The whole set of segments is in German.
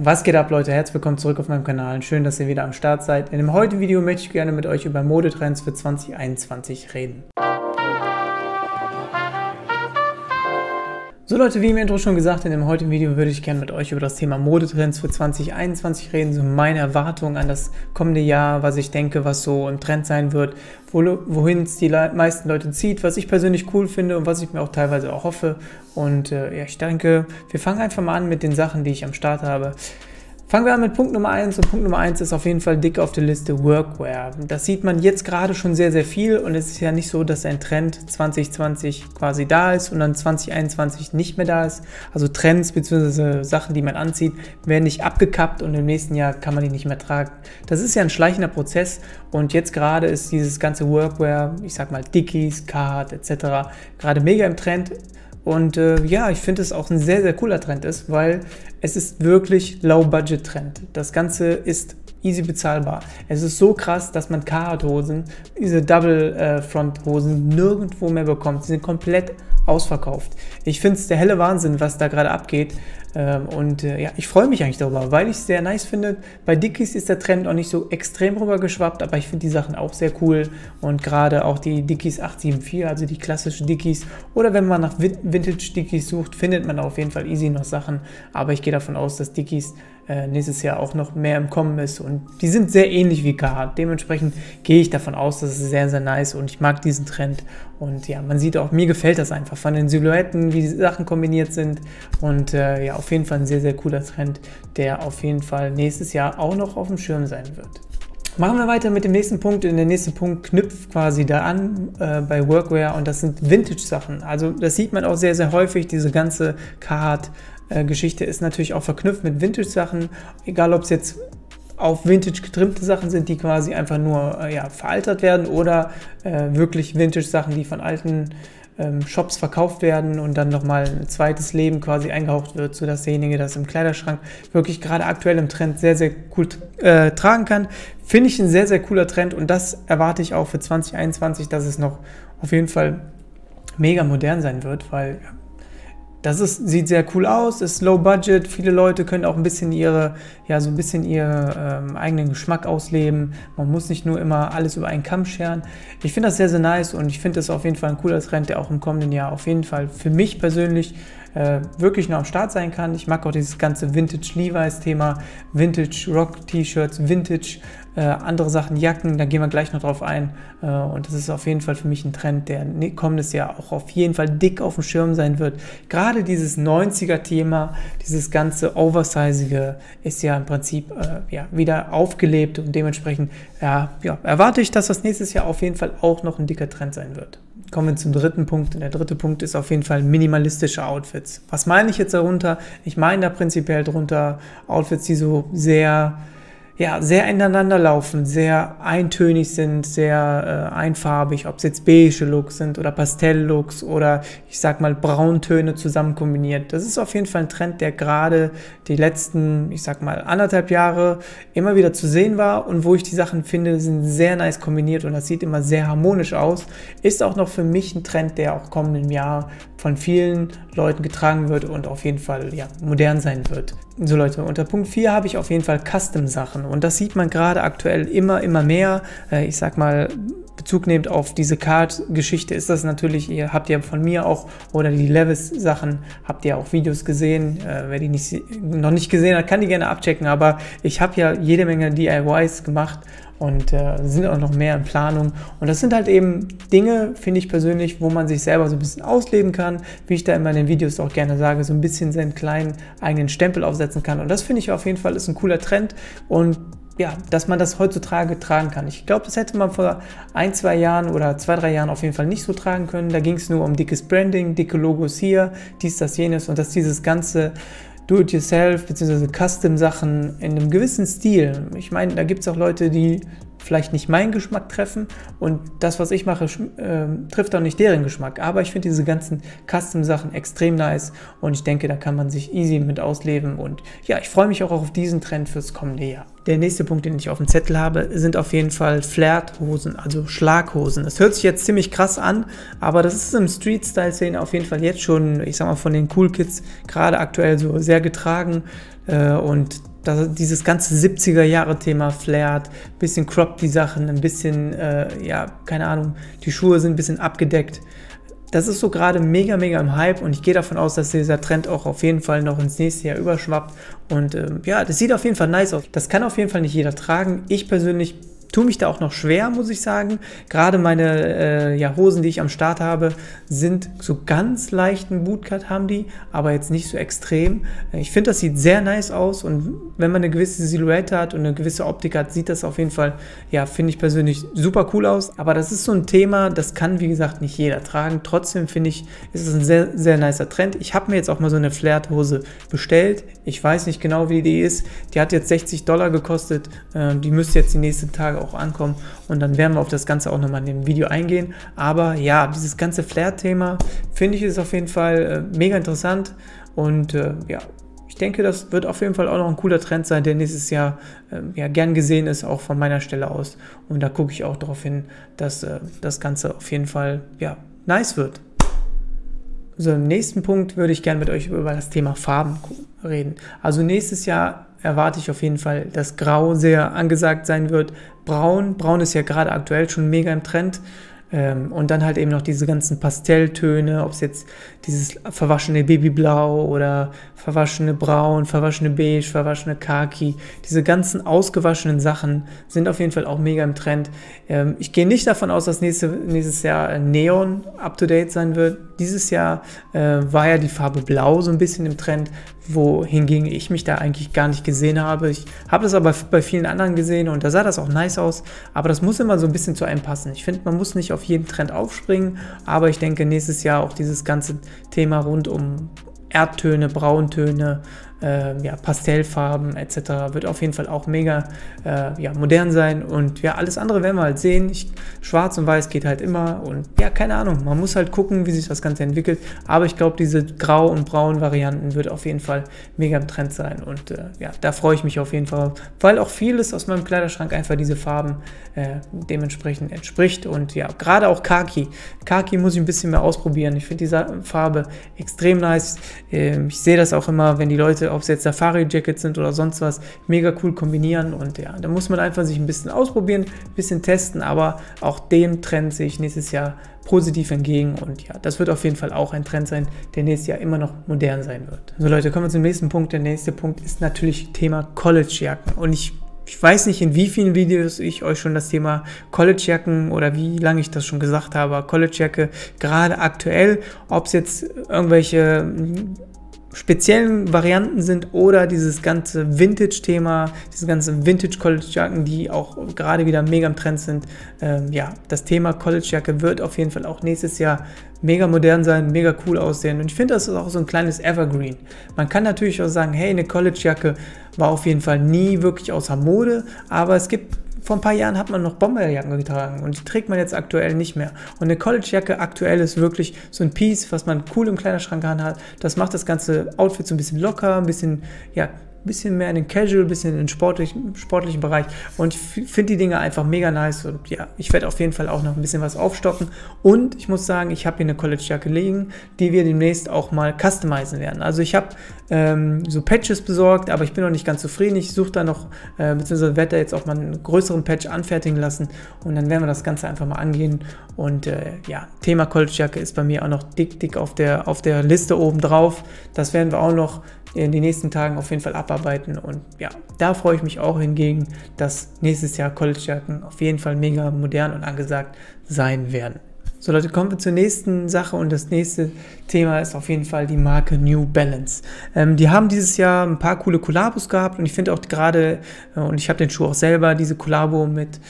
Was geht ab, Leute? Herzlich willkommen zurück auf meinem Kanal. Schön, dass ihr wieder am Start seid. In dem heutigen Video möchte ich gerne mit euch über Modetrends für 2021 reden. So Leute, wie im Intro schon gesagt, in dem heutigen Video würde ich gerne mit euch über das Thema Modetrends für 2021 reden, so meine Erwartungen an das kommende Jahr, was ich denke, was so im Trend sein wird, wohin es die meisten Leute zieht, was ich persönlich cool finde und was ich mir auch teilweise auch hoffe. Und äh, ja, ich denke, wir fangen einfach mal an mit den Sachen, die ich am Start habe. Fangen wir an mit Punkt Nummer 1 und Punkt Nummer 1 ist auf jeden Fall dick auf der Liste Workwear. Das sieht man jetzt gerade schon sehr, sehr viel und es ist ja nicht so, dass ein Trend 2020 quasi da ist und dann 2021 nicht mehr da ist. Also Trends bzw. Sachen, die man anzieht, werden nicht abgekappt und im nächsten Jahr kann man die nicht mehr tragen. Das ist ja ein schleichender Prozess und jetzt gerade ist dieses ganze Workwear, ich sag mal Dickies, Card etc. gerade mega im Trend und äh, ja, ich finde es auch ein sehr, sehr cooler Trend ist, weil es ist wirklich Low-Budget-Trend. Das Ganze ist easy bezahlbar. Es ist so krass, dass man Carhartt-Hosen, diese Double-Front-Hosen äh, nirgendwo mehr bekommt. Sie sind komplett ausverkauft. Ich finde es der helle Wahnsinn, was da gerade abgeht. Ähm, und äh, ja, ich freue mich eigentlich darüber, weil ich es sehr nice finde. Bei Dickies ist der Trend auch nicht so extrem rübergeschwappt, aber ich finde die Sachen auch sehr cool. Und gerade auch die Dickies 874, also die klassischen Dickies. Oder wenn man nach Vintage Dickies sucht, findet man auf jeden Fall easy noch Sachen. Aber ich gehe davon aus, dass Dickies äh, nächstes Jahr auch noch mehr im Kommen ist. Und die sind sehr ähnlich wie Carhartt. Dementsprechend gehe ich davon aus, dass es sehr, sehr nice und ich mag diesen Trend. Und ja, man sieht auch, mir gefällt das einfach von den Silhouetten, wie die Sachen kombiniert sind. Und äh, ja, auf jeden Fall ein sehr, sehr cooler Trend, der auf jeden Fall nächstes Jahr auch noch auf dem Schirm sein wird. Machen wir weiter mit dem nächsten Punkt. Und der nächste Punkt knüpft quasi da an äh, bei Workwear und das sind Vintage-Sachen. Also das sieht man auch sehr, sehr häufig, diese ganze Card Geschichte ist natürlich auch verknüpft mit Vintage-Sachen, egal ob es jetzt auf Vintage getrimmte Sachen sind, die quasi einfach nur äh, ja, veraltert werden oder äh, wirklich Vintage-Sachen, die von alten ähm, Shops verkauft werden und dann nochmal ein zweites Leben quasi eingehaucht wird, sodass derjenige das im Kleiderschrank wirklich gerade aktuell im Trend sehr, sehr cool äh, tragen kann. Finde ich ein sehr, sehr cooler Trend und das erwarte ich auch für 2021, dass es noch auf jeden Fall mega modern sein wird, weil das ist, sieht sehr cool aus, ist low budget. Viele Leute können auch ein bisschen ihre, ja, so ein bisschen ihren ähm, eigenen Geschmack ausleben. Man muss nicht nur immer alles über einen Kamm scheren. Ich finde das sehr, sehr nice und ich finde das auf jeden Fall ein cooler Trend, der auch im kommenden Jahr auf jeden Fall für mich persönlich äh, wirklich noch am Start sein kann. Ich mag auch dieses ganze Vintage Levi's Thema, Vintage Rock T-Shirts, Vintage äh, andere Sachen, Jacken, da gehen wir gleich noch drauf ein. Äh, und das ist auf jeden Fall für mich ein Trend, der kommendes Jahr auch auf jeden Fall dick auf dem Schirm sein wird. Gerade dieses 90er-Thema, dieses ganze Oversizige ist ja im Prinzip äh, ja, wieder aufgelebt und dementsprechend ja, ja, erwarte ich, dass das nächstes Jahr auf jeden Fall auch noch ein dicker Trend sein wird. Kommen wir zum dritten Punkt. Und der dritte Punkt ist auf jeden Fall minimalistische Outfits. Was meine ich jetzt darunter? Ich meine da prinzipiell darunter Outfits, die so sehr ja, sehr ineinander laufen, sehr eintönig sind, sehr äh, einfarbig, ob es jetzt beige Looks sind oder Pastell-Looks oder ich sag mal Brauntöne zusammen kombiniert. Das ist auf jeden Fall ein Trend, der gerade die letzten, ich sag mal, anderthalb Jahre immer wieder zu sehen war und wo ich die Sachen finde, sind sehr nice kombiniert und das sieht immer sehr harmonisch aus. Ist auch noch für mich ein Trend, der auch kommenden Jahr von vielen Leuten getragen wird und auf jeden Fall ja, modern sein wird. So Leute, unter Punkt 4 habe ich auf jeden Fall Custom-Sachen und das sieht man gerade aktuell immer, immer mehr. Äh, ich sag mal, Bezug nehmt auf diese Card-Geschichte, ist das natürlich, ihr habt ja von mir auch, oder die Levis-Sachen, habt ihr auch Videos gesehen. Äh, wer die nicht, noch nicht gesehen hat, kann die gerne abchecken, aber ich habe ja jede Menge DIYs gemacht und äh, sind auch noch mehr in Planung. Und das sind halt eben Dinge, finde ich persönlich, wo man sich selber so ein bisschen ausleben kann, wie ich da in meinen Videos auch gerne sage, so ein bisschen seinen kleinen eigenen Stempel aufsetzen kann. Und das finde ich auf jeden Fall ist ein cooler Trend und ja, dass man das heutzutage tragen kann. Ich glaube, das hätte man vor ein, zwei Jahren oder zwei, drei Jahren auf jeden Fall nicht so tragen können. Da ging es nur um dickes Branding, dicke Logos hier, dies, das, jenes und dass dieses ganze Do-it-yourself bzw. Custom-Sachen in einem gewissen Stil. Ich meine, da gibt es auch Leute, die vielleicht nicht meinen Geschmack treffen und das, was ich mache, äh, trifft auch nicht deren Geschmack. Aber ich finde diese ganzen Custom-Sachen extrem nice und ich denke, da kann man sich easy mit ausleben und ja, ich freue mich auch auf diesen Trend fürs kommende Jahr. Der nächste Punkt, den ich auf dem Zettel habe, sind auf jeden Fall Flared-Hosen, also Schlaghosen. Das hört sich jetzt ziemlich krass an, aber das ist im Street-Style-Szene auf jeden Fall jetzt schon, ich sag mal, von den Cool Kids gerade aktuell so sehr getragen äh, und das, dieses ganze 70er-Jahre-Thema flared, bisschen cropped die Sachen, ein bisschen, äh, ja, keine Ahnung, die Schuhe sind ein bisschen abgedeckt das ist so gerade mega, mega im Hype und ich gehe davon aus, dass dieser Trend auch auf jeden Fall noch ins nächste Jahr überschwappt. Und ähm, ja, das sieht auf jeden Fall nice aus. Das kann auf jeden Fall nicht jeder tragen. Ich persönlich tue mich da auch noch schwer, muss ich sagen. Gerade meine äh, ja, Hosen, die ich am Start habe, sind so ganz leichten Bootcut haben die, aber jetzt nicht so extrem. Ich finde, das sieht sehr nice aus und wenn man eine gewisse Silhouette hat und eine gewisse Optik hat, sieht das auf jeden Fall, ja, finde ich persönlich super cool aus. Aber das ist so ein Thema, das kann, wie gesagt, nicht jeder tragen. Trotzdem finde ich, ist es ein sehr, sehr nicer Trend. Ich habe mir jetzt auch mal so eine Flared-Hose bestellt. Ich weiß nicht genau, wie die ist. Die hat jetzt 60 Dollar gekostet. Äh, die müsste jetzt die nächsten Tage auch ankommen und dann werden wir auf das Ganze auch nochmal in dem Video eingehen. Aber ja, dieses ganze Flair-Thema finde ich ist auf jeden Fall äh, mega interessant und äh, ja, ich denke, das wird auf jeden Fall auch noch ein cooler Trend sein, der nächstes Jahr äh, ja, gern gesehen ist, auch von meiner Stelle aus. Und da gucke ich auch darauf hin, dass äh, das Ganze auf jeden Fall ja, nice wird. So, im nächsten Punkt würde ich gerne mit euch über das Thema Farben reden. Also nächstes Jahr erwarte ich auf jeden Fall, dass Grau sehr angesagt sein wird. Braun, Braun ist ja gerade aktuell schon mega im Trend. Ähm, und dann halt eben noch diese ganzen Pastelltöne, ob es jetzt dieses verwaschene Babyblau oder verwaschene Braun, verwaschene Beige, verwaschene Khaki, diese ganzen ausgewaschenen Sachen sind auf jeden Fall auch mega im Trend. Ähm, ich gehe nicht davon aus, dass nächste, nächstes Jahr Neon up-to-date sein wird. Dieses Jahr äh, war ja die Farbe Blau so ein bisschen im Trend, wohingegen ich mich da eigentlich gar nicht gesehen habe. Ich habe das aber bei vielen anderen gesehen und da sah das auch nice aus, aber das muss immer so ein bisschen zu einem passen. Ich finde, man muss nicht auf jeden Trend aufspringen, aber ich denke nächstes Jahr auch dieses ganze Thema rund um Erdtöne, Brauntöne, äh, ja, Pastellfarben etc. wird auf jeden Fall auch mega äh, ja, modern sein und ja, alles andere werden wir halt sehen. Ich, Schwarz und Weiß geht halt immer und ja, keine Ahnung, man muss halt gucken, wie sich das Ganze entwickelt, aber ich glaube, diese Grau- und Braun-Varianten wird auf jeden Fall mega im Trend sein und äh, ja, da freue ich mich auf jeden Fall, weil auch vieles aus meinem Kleiderschrank einfach diese Farben äh, dementsprechend entspricht und ja, gerade auch Kaki. Kaki muss ich ein bisschen mehr ausprobieren. Ich finde diese Farbe extrem nice. Ähm, ich sehe das auch immer, wenn die Leute ob es jetzt Safari-Jackets sind oder sonst was, mega cool kombinieren. Und ja, da muss man einfach sich ein bisschen ausprobieren, ein bisschen testen, aber auch dem Trend sehe ich nächstes Jahr positiv entgegen und ja, das wird auf jeden Fall auch ein Trend sein, der nächstes Jahr immer noch modern sein wird. So Leute, kommen wir zum nächsten Punkt. Der nächste Punkt ist natürlich Thema College-Jacken und ich ich weiß nicht, in wie vielen Videos ich euch schon das Thema College-Jacken oder wie lange ich das schon gesagt habe, College-Jacke, gerade aktuell, ob es jetzt irgendwelche speziellen Varianten sind oder dieses ganze Vintage-Thema, diese ganzen Vintage-College-Jacken, die auch gerade wieder mega im Trend sind. Ähm, ja, das Thema College-Jacke wird auf jeden Fall auch nächstes Jahr mega modern sein, mega cool aussehen. Und ich finde, das ist auch so ein kleines Evergreen. Man kann natürlich auch sagen, hey, eine College-Jacke war auf jeden Fall nie wirklich außer Mode, aber es gibt vor ein paar Jahren hat man noch Bomberjacken getragen und die trägt man jetzt aktuell nicht mehr. Und eine Collegejacke aktuell ist wirklich so ein Piece, was man cool im Kleiderschrank hat. Das macht das ganze Outfit so ein bisschen locker, ein bisschen, ja, bisschen mehr in den Casual, bisschen in den sportlichen, sportlichen Bereich. Und ich finde die Dinge einfach mega nice. Und ja, ich werde auf jeden Fall auch noch ein bisschen was aufstocken. Und ich muss sagen, ich habe hier eine College-Jacke liegen, die wir demnächst auch mal customizen werden. Also ich habe ähm, so Patches besorgt, aber ich bin noch nicht ganz zufrieden. Ich suche da noch, äh, beziehungsweise werde da jetzt auch mal einen größeren Patch anfertigen lassen. Und dann werden wir das Ganze einfach mal angehen. Und äh, ja, Thema College-Jacke ist bei mir auch noch dick, dick auf der, auf der Liste oben drauf. Das werden wir auch noch in den nächsten Tagen auf jeden Fall abarbeiten. Und ja, da freue ich mich auch hingegen, dass nächstes Jahr College-Jacken auf jeden Fall mega modern und angesagt sein werden. So Leute, kommen wir zur nächsten Sache und das nächste Thema ist auf jeden Fall die Marke New Balance. Ähm, die haben dieses Jahr ein paar coole Kollabos gehabt und ich finde auch gerade, äh, und ich habe den Schuh auch selber, diese Kollabo mit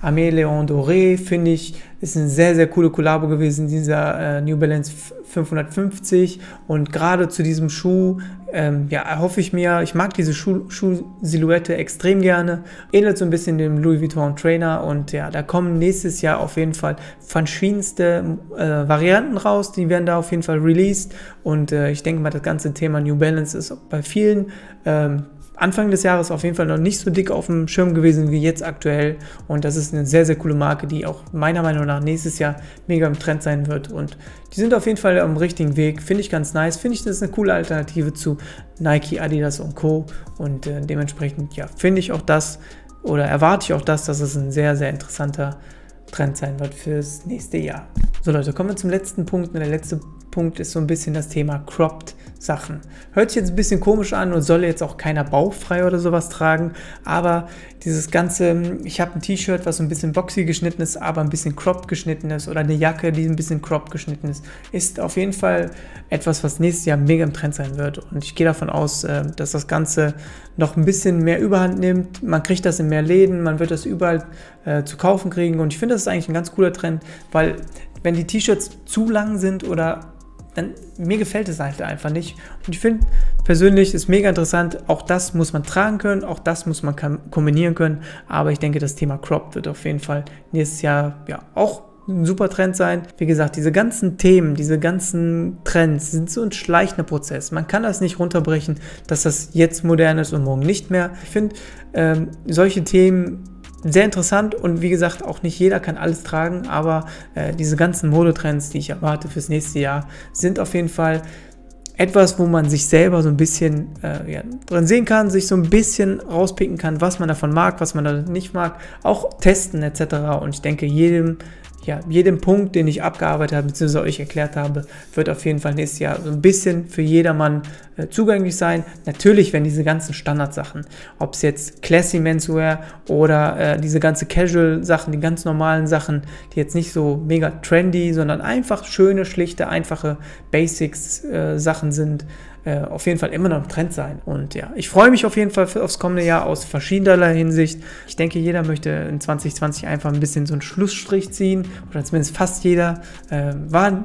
Armé Leon Doré, finde ich, ist eine sehr, sehr coole Kollabo gewesen, dieser äh, New Balance 550. Und gerade zu diesem Schuh, ähm, ja, erhoffe ich mir, ich mag diese Schuh Schuhsilhouette extrem gerne. Ähnelt so ein bisschen dem Louis Vuitton Trainer. Und ja, da kommen nächstes Jahr auf jeden Fall verschiedenste äh, Varianten raus. Die werden da auf jeden Fall released. Und äh, ich denke mal, das ganze Thema New Balance ist bei vielen ähm, Anfang des Jahres auf jeden Fall noch nicht so dick auf dem Schirm gewesen wie jetzt aktuell. Und das ist eine sehr, sehr coole Marke, die auch meiner Meinung nach nächstes Jahr mega im Trend sein wird. Und die sind auf jeden Fall am richtigen Weg. Finde ich ganz nice. Finde ich, das ist eine coole Alternative zu Nike, Adidas und Co. Und äh, dementsprechend, ja, finde ich auch das oder erwarte ich auch das, dass es ein sehr, sehr interessanter Trend sein wird fürs nächste Jahr. So Leute, kommen wir zum letzten Punkt. Und der letzte Punkt ist so ein bisschen das Thema Cropped Sachen. Hört sich jetzt ein bisschen komisch an und soll jetzt auch keiner bauchfrei oder sowas tragen, aber dieses ganze, ich habe ein T-Shirt, was so ein bisschen boxy geschnitten ist, aber ein bisschen cropped geschnitten ist oder eine Jacke, die ein bisschen cropped geschnitten ist, ist auf jeden Fall etwas, was nächstes Jahr mega im Trend sein wird und ich gehe davon aus, äh, dass das Ganze noch ein bisschen mehr Überhand nimmt. Man kriegt das in mehr Läden, man wird das überall äh, zu kaufen kriegen und ich finde, das ist eigentlich ein ganz cooler Trend, weil wenn die T-Shirts zu lang sind oder dann mir gefällt es halt einfach nicht. Und ich finde persönlich ist mega interessant. Auch das muss man tragen können, auch das muss man kombinieren können. Aber ich denke, das Thema Crop wird auf jeden Fall nächstes Jahr ja auch ein super Trend sein. Wie gesagt, diese ganzen Themen, diese ganzen Trends sind so ein schleichender Prozess. Man kann das nicht runterbrechen, dass das jetzt modern ist und morgen nicht mehr. Ich finde, ähm, solche Themen sehr interessant und wie gesagt, auch nicht jeder kann alles tragen, aber äh, diese ganzen Modetrends, die ich erwarte fürs nächste Jahr, sind auf jeden Fall etwas, wo man sich selber so ein bisschen äh, ja, drin sehen kann, sich so ein bisschen rauspicken kann, was man davon mag, was man da nicht mag, auch testen etc. Und ich denke, jedem ja, jedem Punkt, den ich abgearbeitet habe, bzw. euch erklärt habe, wird auf jeden Fall nächstes Jahr so ein bisschen für jedermann äh, zugänglich sein. Natürlich, wenn diese ganzen Standardsachen, ob es jetzt Classy Menswear oder äh, diese ganze Casual-Sachen, die ganz normalen Sachen, die jetzt nicht so mega trendy, sondern einfach schöne, schlichte, einfache Basics-Sachen äh, sind, äh, auf jeden Fall immer noch im Trend sein. Und ja, ich freue mich auf jeden Fall aufs kommende Jahr aus verschiedener Hinsicht. Ich denke, jeder möchte in 2020 einfach ein bisschen so einen Schlussstrich ziehen oder zumindest fast jeder. Äh, war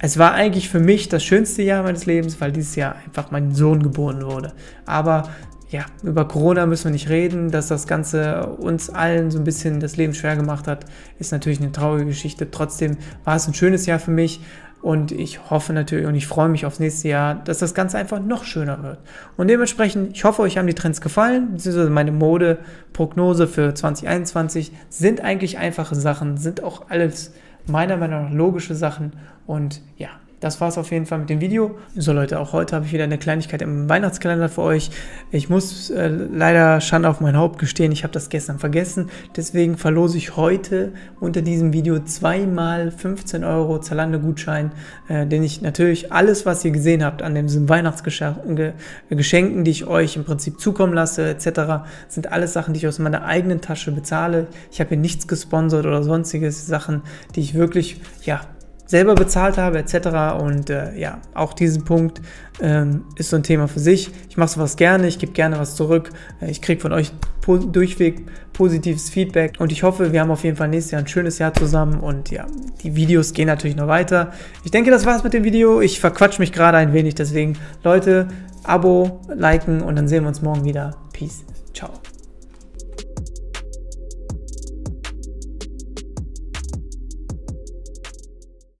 es war eigentlich für mich das schönste Jahr meines Lebens, weil dieses Jahr einfach mein Sohn geboren wurde. Aber ja, über Corona müssen wir nicht reden, dass das Ganze uns allen so ein bisschen das Leben schwer gemacht hat, ist natürlich eine traurige Geschichte. Trotzdem war es ein schönes Jahr für mich und ich hoffe natürlich und ich freue mich aufs nächste Jahr, dass das Ganze einfach noch schöner wird. Und dementsprechend, ich hoffe, euch haben die Trends gefallen, beziehungsweise meine Modeprognose für 2021 sind eigentlich einfache Sachen, sind auch alles meiner Meinung nach logische Sachen. Und ja, das war es auf jeden Fall mit dem Video. So Leute, auch heute habe ich wieder eine Kleinigkeit im Weihnachtskalender für euch. Ich muss äh, leider Schande auf mein Haupt gestehen, ich habe das gestern vergessen. Deswegen verlose ich heute unter diesem Video zweimal 15 Euro Zalando-Gutschein, äh, den ich natürlich alles, was ihr gesehen habt an diesen Weihnachtsgeschenken, die ich euch im Prinzip zukommen lasse, etc., sind alles Sachen, die ich aus meiner eigenen Tasche bezahle. Ich habe hier nichts gesponsert oder sonstiges Sachen, die ich wirklich, ja, selber bezahlt habe etc. Und äh, ja, auch diesen Punkt ähm, ist so ein Thema für sich. Ich mache sowas gerne, ich gebe gerne was zurück. Äh, ich kriege von euch po durchweg positives Feedback und ich hoffe, wir haben auf jeden Fall nächstes Jahr ein schönes Jahr zusammen und ja, die Videos gehen natürlich noch weiter. Ich denke, das war's mit dem Video. Ich verquatsch mich gerade ein wenig, deswegen Leute, Abo, liken und dann sehen wir uns morgen wieder. Peace. Ciao.